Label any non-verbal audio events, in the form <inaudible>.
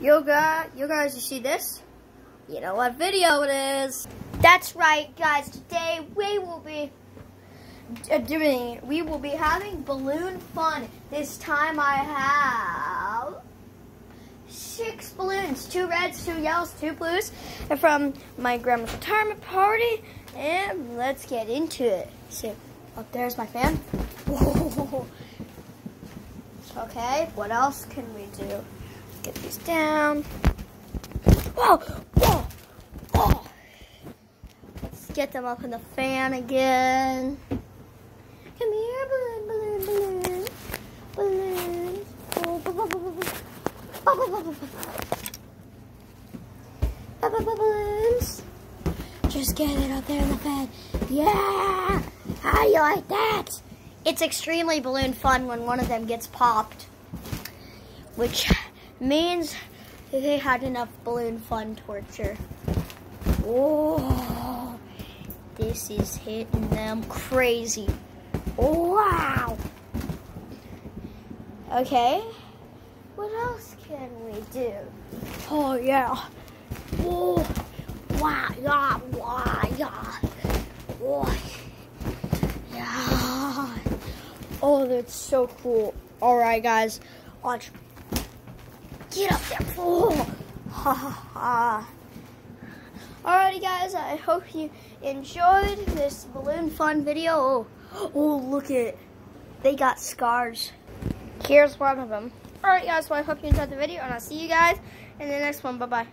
Yo guys, you guys, you see this? You know what video it is. That's right, guys. Today we will be uh, doing, we will be having balloon fun. This time I have six balloons, two reds, two yellows, two blues, from my grandma's retirement party. And let's get into it. See, up there's my fan. <laughs> Okay, what else can we do? Get these down. Whoa! Whoa! Whoa! Let's get them up in the fan again. Come here, balloon, balloon, balloon. Balloon. Oh, balloons. Just get it up there in the fan. Yeah! How do you like that? It's extremely balloon fun when one of them gets popped. Which means they had enough balloon fun torture. Oh, this is hitting them crazy. Wow. Okay, what else can we do? Oh, yeah. Oh, wow, yeah, wow, yeah. Oh, yeah. Oh, that's so cool. All right, guys, watch. Get up there. Oh, ha ha ha. Alrighty, guys, I hope you enjoyed this balloon fun video. Oh, oh look at it. They got scars. Here's one of them. Alright, guys, well, I hope you enjoyed the video, and I'll see you guys in the next one. Bye-bye.